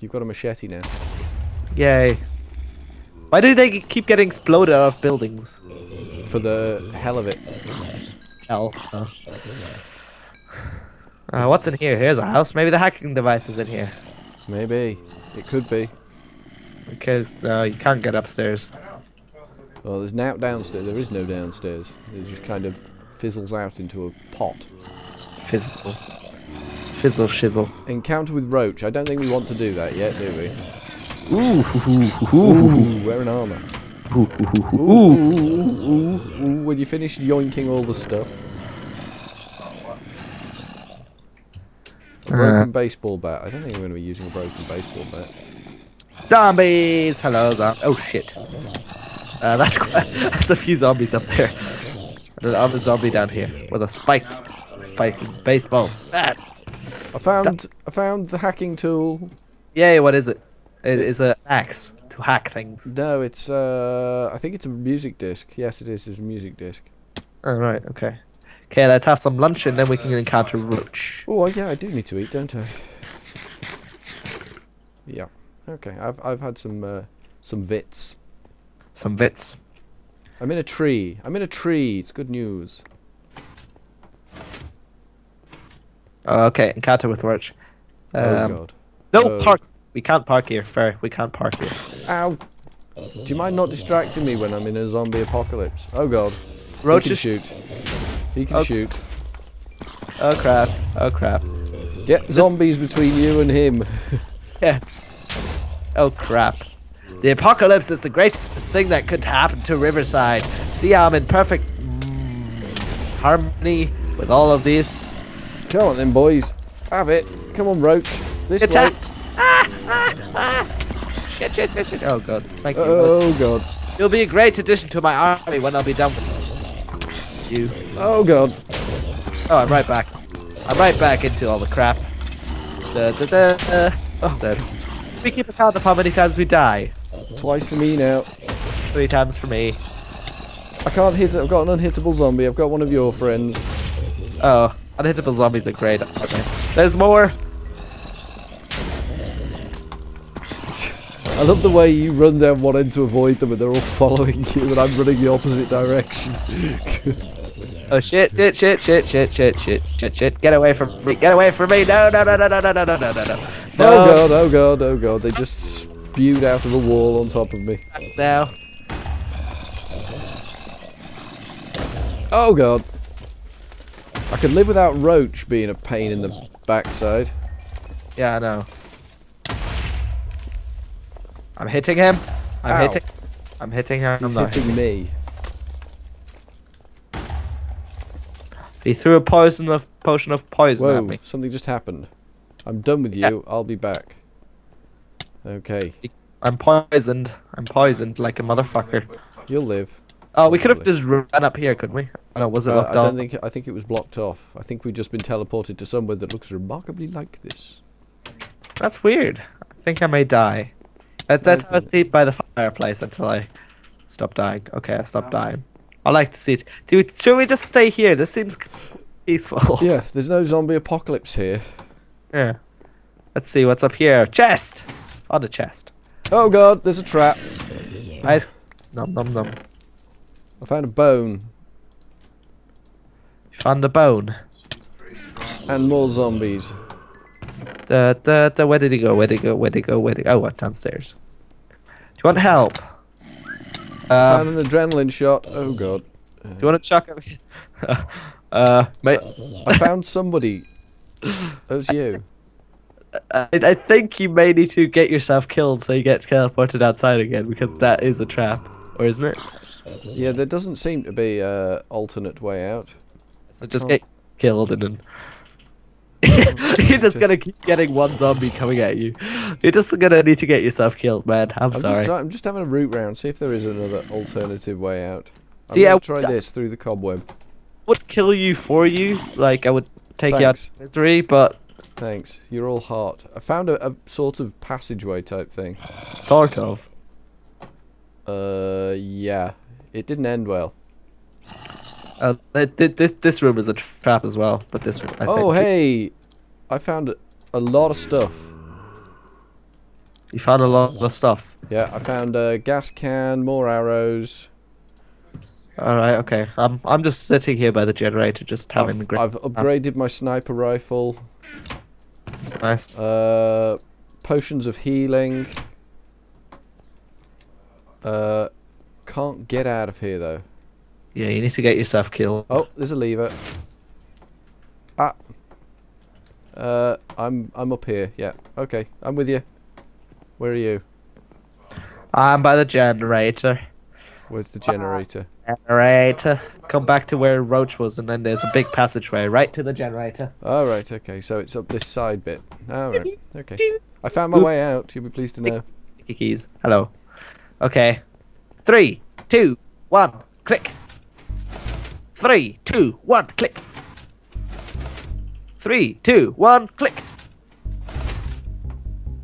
You've got a machete now. Yay. Why do they keep getting exploded out of buildings? For the hell of it. Hell. Oh. Uh, what's in here? Here's a house. Maybe the hacking device is in here. Maybe. It could be. Because no, you can't get upstairs. Well, there's now downstairs. There is no downstairs. It just kind of fizzles out into a pot. Fizzle. Fizzle shizzle. Encounter with Roach. I don't think we want to do that yet, do we? Ooh, ooh, Ooh, wearing armour. ooh, Ooh, ooh, ooh, ooh, ooh, when you finish yoinking all the stuff. A broken baseball bat. I don't think we're going to be using a broken baseball bat. Zombies! Hello, zom. Oh shit. Uh, that's quite, that's a few zombies up there. I'm a zombie down here with a spiked, spiking baseball bat. I found I found the hacking tool. Yay! What is it? It is a axe to hack things. No, it's uh I think it's a music disc. Yes, it is. It's a music disc. All right. Okay. Okay. Let's have some lunch and then we can encounter Roach. Oh yeah, I do need to eat, don't I? Yeah. Okay. I've I've had some uh, some vits. Some vits. I'm in a tree. I'm in a tree. It's good news. Oh, okay. Encounter with Roach. oh Um, god. no Oh. park. We can't park here. Fair. We can't park here. Ow. Do you mind not distracting me when I'm in a zombie apocalypse? Oh god. Roach he can shoot. He can Oh. shoot. Oh crap. Oh crap. Get zombies between you and him. Yeah. Oh crap. The apocalypse is the greatest thing that could happen to Riverside. See how I'm in perfect harmony with all of these. Come on then, boys. Have it. Come on, Roach. This Attack! way. Ah, ah, ah. Shit, shit, shit, shit. Oh god. Thank you. Oh god. You'll be a great addition to my army when I'll be done with you. Oh god. Oh, I'm right back. I'm right back into all the crap. Da, da, da, da. Oh, Da. We keep a count of how many times we die. Twice for me now. Three times for me. I can't hit it. I've got an unhittable zombie. I've got one of your friends. Oh, unhittable zombies are great. Okay. There's more. I love the way you run down one end to avoid them and they're all following you and I'm running the opposite direction. Oh shit, shit, shit, shit, shit, shit, shit, shit, shit. Get away from me. Get away from me. No, no, no, no, no, no, no, no, no, no, no. oh god, oh god, oh god. They just spewed out of a wall on top of me. Now. Oh god. I could live without Roach being a pain in the backside. Yeah, I know. I'm hitting him. I'm Ow. hitting. I'm hitting him. I'm He's not hitting me. He threw a poison of potion of poison at me. something just happened. I'm done with Yeah. you. I'll be back. Okay, I'm poisoned. I'm poisoned like a motherfucker. you'll live. Oh, we could have just run up here, couldn't we? Oh, no, was it Uh, locked I don't on? think. I think it was blocked off. I think we've just been teleported to somewhere that looks remarkably like this. That's weird. I think I may die. Let, let's have a seat by the fireplace until I stop dying. Okay, I stopped dying. I like to see it. Do we, should we just stay here? This seems peaceful. Yeah, there's no zombie apocalypse here. Yeah. Let's see what's up here. Chest! On the chest. Oh god, there's a trap. Ice. Nom nom nom. I found a bone You found a bone. and more zombies. Da, da, da, where did he go? Where did he go? Where did he go? Where did he go? Oh, what, downstairs. Do you want help? Um, found an adrenaline shot. Oh god. do you want to chuck it? uh, mate, I found somebody. That was you. I, I think you may need to get yourself killed so you get teleported outside again because that is a trap, or isn't it? Yeah, there doesn't seem to be a alternate way out. So just get killed and then. You're just gonna keep getting one zombie coming at you. You're just gonna need to get yourself killed, man. I'm, I'm sorry. just, I'm just having a route round, see if there is another alternative way out. I'm See, I- try this through the cobweb. would kill you for you. Like I would take you out three, but Thanks. You're all heart. I found a, a sort of passageway type thing. sort of. Uh, yeah. It didn't end well. Uh, th- th- this this room is a trap as well, but this room. I oh, think. hey! I found a, lot of stuff. You found a lot of stuff. Yeah, I found a gas can, more arrows. All right, okay. I'm I'm just sitting here by the generator, just having the I've, great. I've upgraded my sniper rifle. It's nice. Uh, potions of healing. Uh, can't get out of here though. Yeah, you need to get yourself killed. Oh, there's a lever. Ah. Uh, I'm I'm up here. Yeah. Okay, I'm with you. Where are you? I'm by the generator. Where's the generator? Generator. Come back to where Roach was, and then there's a big passageway right to the generator. All right. Okay. So it's up this side bit. All right. Okay. I found my way out. You'll be pleased to know. Keys. Hello. Okay. Three, two, one, click. Three, two, one, click. Three, two, one, click.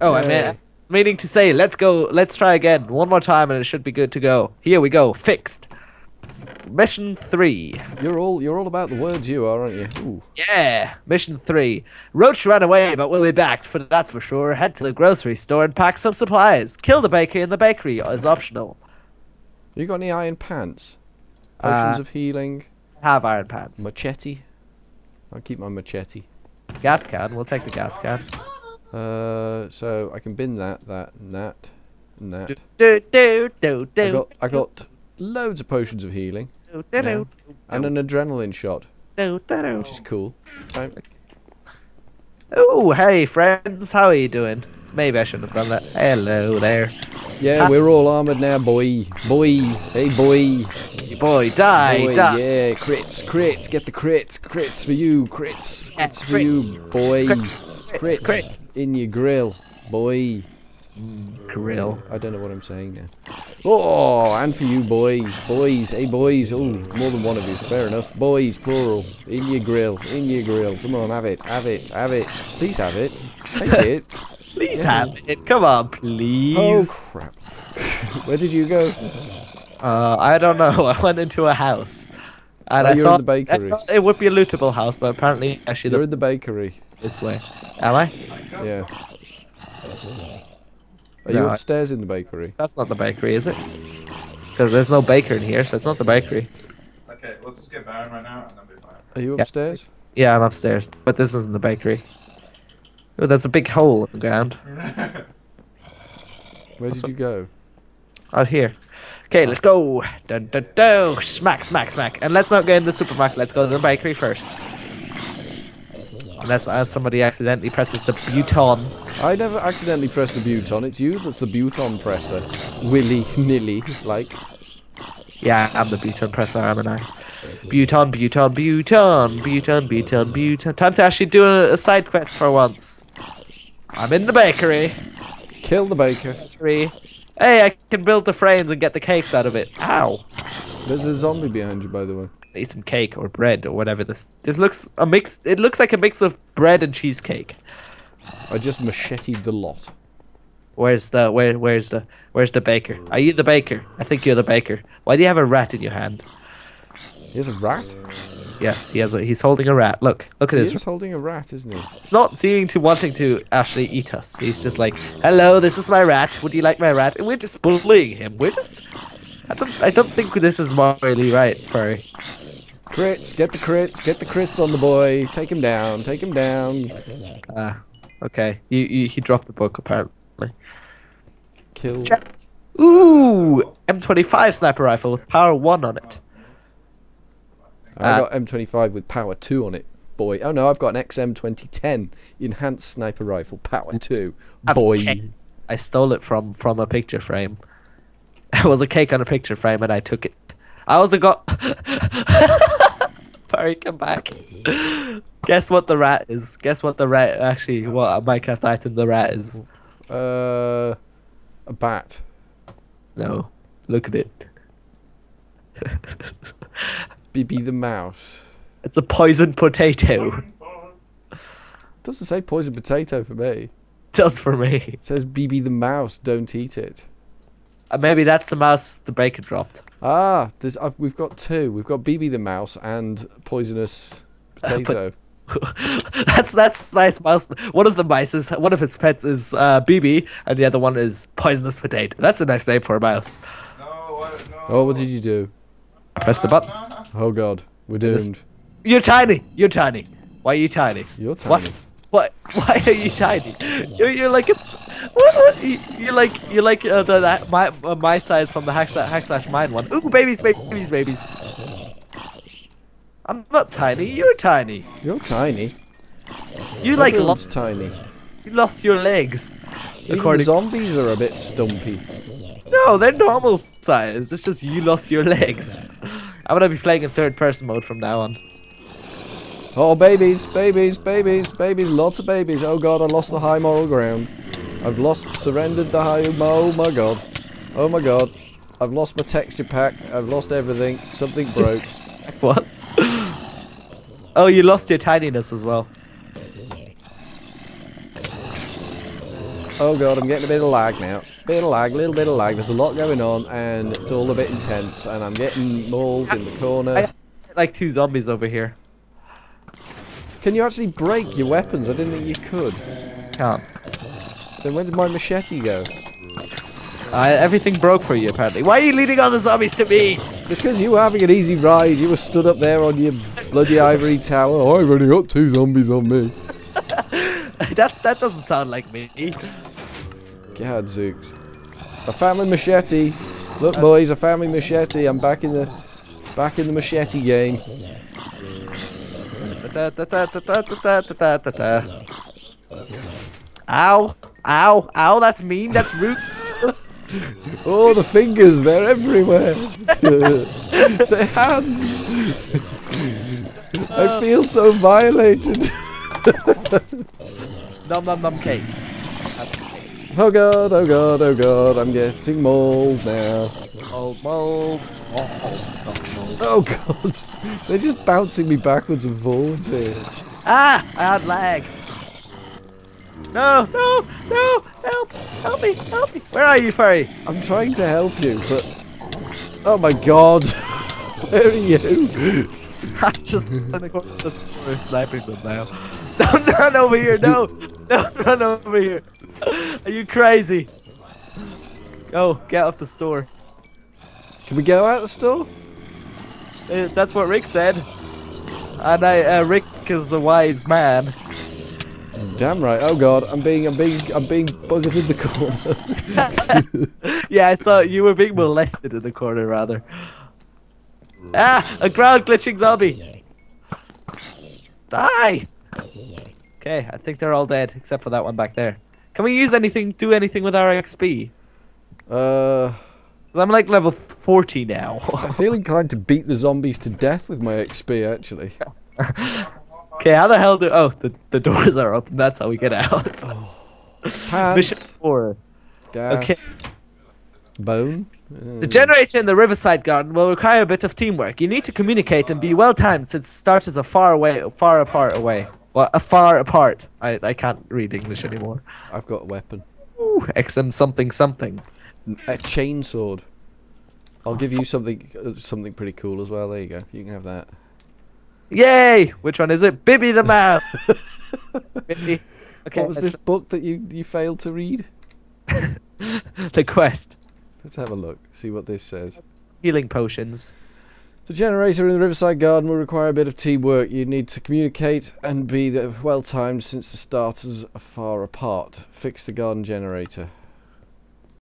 Oh, I meant meaning to say, let's go. Let's try again one more time, and it should be good to go. Here we go. Fixed. Mission three. You're all you're all about the words, you are, aren't you? Ooh. Yeah, mission three. Roach ran away, but we'll be back, for that's for sure. Head to the grocery store and pack some supplies. Kill the baker in the bakery is optional. You got any iron pants? Potions Uh, of healing. Have iron pants. Machete. I'll keep my machete. Gas can. We'll take the gas can. Uh, so I can bin that, that, and that, and that. Do do do do. I got I got loads of potions of healing do do do and an adrenaline shot, do do which is cool. Right. Oh, hey friends, how are you doing? Maybe I shouldn't have done that. Hello there. Yeah, we're all armored now, boy. Boy, hey boy. Boy, die, boy, die. yeah, crits, crits, get the crits, crits for you, crits, Yeah, crits for crit. you, boy. Crits, Crits crit. in your grill, boy. Grill. I don't know what I'm saying now. Oh, and for you, boy. Boys, hey, boys. Oh, more than one of you. Fair enough. Boys, plural. In your grill. In your grill. Come on, have it. Have it. Have it. Please have it. Take it. Please have it. Come on, please. Oh, please. crap. Where did you go? Uh, I don't know. I went into a house. And Oh, I you're in thought, the bakery. I thought it would be a lootable house, but apparently actually You're the, in the bakery. this way. Am I? Yeah. Are No, you I- upstairs in the bakery? That's not the bakery, is it? Because there's no baker in here, so it's not the bakery. Okay, let's just get Baron right now and then be fine. Are you Yeah. upstairs? Yeah, I'm upstairs, but this isn't the bakery. Oh, there's a big hole in the ground Where did you go? out here. Okay, let's go. Dun, dun, dun. Smack, smack, smack. And let's not go in the supermarket. Let's go to the bakery first. Unless uh, somebody accidentally presses the buton. I never accidentally press the buton. It's you that's the buton presser. Willy nilly, like. Yeah, I'm the buton presser, am I? Button, button, button, button, button, button. Time to actually do a, a side quest for once. I'm in the bakery. Kill the baker. bakery. Hey, I can build the frames and get the cakes out of it. Ow. There's a zombie behind you, by the way. Eat some cake or bread or whatever this. This looks a mix. It looks like a mix of bread and cheesecake. I just macheted the lot. Where's the where? Where's the where's the baker? Are you the baker? I think you're the baker. Why do you have a rat in your hand? Here's a rat. Yes, he has. A, he's holding a rat. Look, look at He this. He's holding a rat, isn't he? It's not seeming to wanting to actually eat us. He's just like, "Hello, this is my rat. Would you like my rat?" And we're just bullying him. We're just. I don't. I don't think this is morally right, furry. Crits, get the crits, get the crits on the boy. Take him down, take him down. Ah, okay. You, you he dropped the book apparently. Kill. Ooh, M25 sniper rifle with power one on it. I got M25 with power 2 on it, boy. Oh no, I've got an XM2010 enhanced sniper rifle, power 2. Boy. Okay. I stole it from from a picture frame. It was a cake on a picture frame, and I took it. I also got. Barry, come back. Guess what the rat is? Guess what the rat actually? What a Minecraft item the rat is? Uh, a bat. No, look at it. Bibby the mouse. It's a poison potato. Doesn't say poison potato for me. It Does for me. It says BB the mouse, don't eat it. Uh, maybe that's the mouse the baker dropped. Ah, there's, uh, we've got two. We've got BB the mouse and poisonous potato. that's that's nice mouse. One of the mice is one of his pets is uh, BB, and the other one is poisonous potato. That's a nice name for a mouse. No, what? No. Oh, what did you do? Press the button. Oh god, we're doomed. You're tiny. You're tiny. Why are you tiny? You're tiny. What? What? Why are you tiny? You're, you're like a, what, what? You, you're like you're like uh, the, that my uh, my size from the hack slash, hack slash mine one. Ooh, babies, babies, babies. I'm not tiny. You're tiny. You're tiny. You like Everyone's lost tiny. you lost your legs. Even the According- zombies are a bit stumpy. No, they're normal size. It's just you lost your legs. I'm gonna be playing in third person mode from now on. Oh, babies, babies, babies, babies, lots of babies. Oh god, I lost the high moral ground. I've lost, surrendered the high. Oh my god. Oh my god. I've lost my texture pack. I've lost everything. Something broke. What? oh, you lost your tininess as well. Oh god, I'm getting a bit of lag now. Bit of lag, little bit of lag. There's a lot going on, and it's all a bit intense. And I'm getting mauled in the corner. I- Like two zombies over here. Can you actually break your weapons? I didn't think you could. Can't. Then where did my machete go? Uh, everything broke for you apparently. Why are you leading all the zombies to me? Because you were having an easy ride. You were stood up there on your bloody ivory tower. Oh, I've already got two zombies on me. That's that doesn't sound like me you had, zooks. A family machete. Look, boys, a family machete. I'm back in the back in the machete game. Ow! Ow! Ow! That's mean. That's rude. oh, the fingers! They're everywhere. the hands. I feel so violated. nom nom nom cake. Oh god, oh god, oh god, I'm getting mauled now. Mold, mold. Oh, oh, mold. Oh god, they're just bouncing me backwards and forwards here. Ah! I had lag. No! No! No! Help! Help me! Help me! Where are you, furry? I'm trying to help you, but... Oh my god, where are you? I'm just in the corner of the store sniping them now. Don't run over here! No! Don't run over here! Are you crazy? Go, get off the store. Can we go out the store? Uh, that's what Rick said. And I, uh, Rick is a wise man. Damn right. Oh god, I'm being, I'm being, I'm being buggered in the corner. yeah, I saw you were being molested in the corner, rather. Ah, a ground glitching zombie. Die. Okay, I think they're all dead except for that one back there. Can we use anything, do anything with our XP? Uh, I'm like level 40 now. I feel inclined to beat the zombies to death with my XP. Actually, okay, how the hell do? Oh, the the doors are open. That's how we get out. Mission pants, four. gas, Okay. bone. The generator in the Riverside Garden will require a bit of teamwork. You need to communicate and be well timed since the starters are far away, far apart away. Well, far apart. I, I can't read English anymore. I've got a weapon. Ooh, XM something something. A chainsword. I'll give you something, uh, something pretty cool as well. There you go. You can have that. Yay! Which one is it? Bibby the Mouse. Bibby. Okay, what was this book that you you failed to read? the quest. Let's have a look. See what this says. Healing potions. The generator in the Riverside Garden will require a bit of teamwork. You need to communicate and be well timed since the starters are far apart. Fix the garden generator.